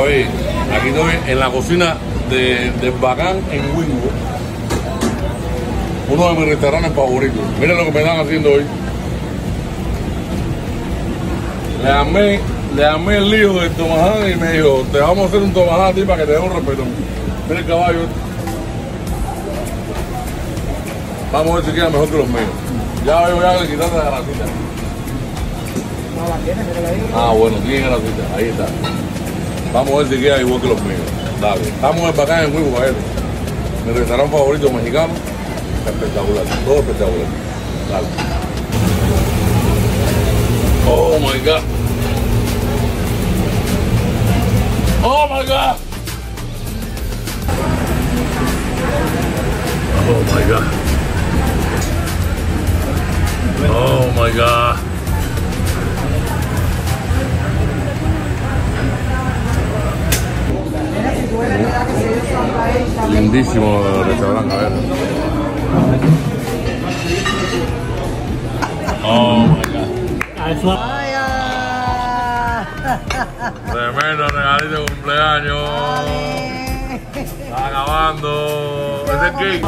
Oye, aquí estoy en la cocina de, de Bacán en Wingo. Uno de mis restaurantes favoritos. Miren lo que me están haciendo hoy. Le amé, le amé el lío del tomahawk y me dijo, te vamos a hacer un tomahawk a ti para que te dé un respeto. Mira el caballo. Vamos a ver si queda mejor que los míos. Ya veo ya le quitaste la grasita. No la tiene, mira ahí. Ah, bueno, tiene grasita. Ahí está. Vamos a ver si queda igual que los míos. Dale. Estamos en Bacán en Huivo, Gael. Mi restaurante favorito mexicano. Espectacular. Todo espectacular. Dale. Oh my God. Oh my God. Oh my God. Oh my God. Lindísimo restaurante, a ver. Oh my god. Tremendo regalito de cumpleaños. Está acabando. ¿Es el cake?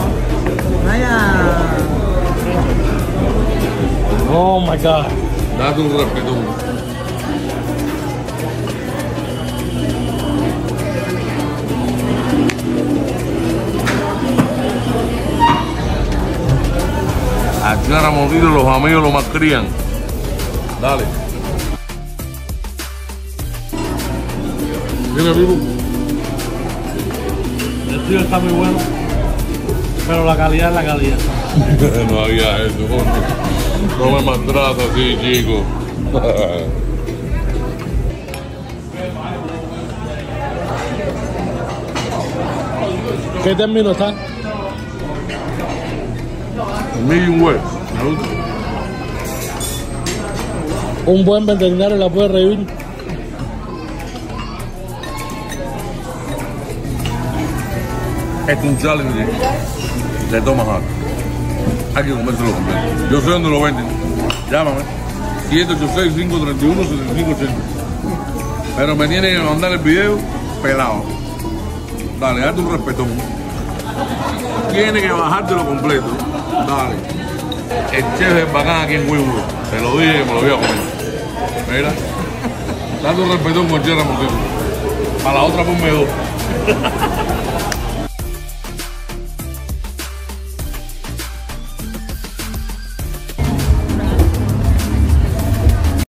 Oh my god. Date un respeto. Ahora movido los amigos lo malcrían. Dale. Mira, vivo. El tío está muy bueno. Pero la calidad es la calidad. no había eso. No me maltratas así, chico. ¿Qué término está? Medium well. Un buen veterinario la puede revivir. Es un challenge de Tomahawk. Hay que comérselo completo. Yo sé dónde lo venden. Llámame. 786-531-7580. Pero me tienen que mandar el video pelado. Dale, date un respetón. Tiene que bajártelo completo. Dale. El chef es bacán aquí en Winwood. Te lo dije que me lo voy a comer. Mira. Date un respetón con Ramoncito. Para la otra ponme dos.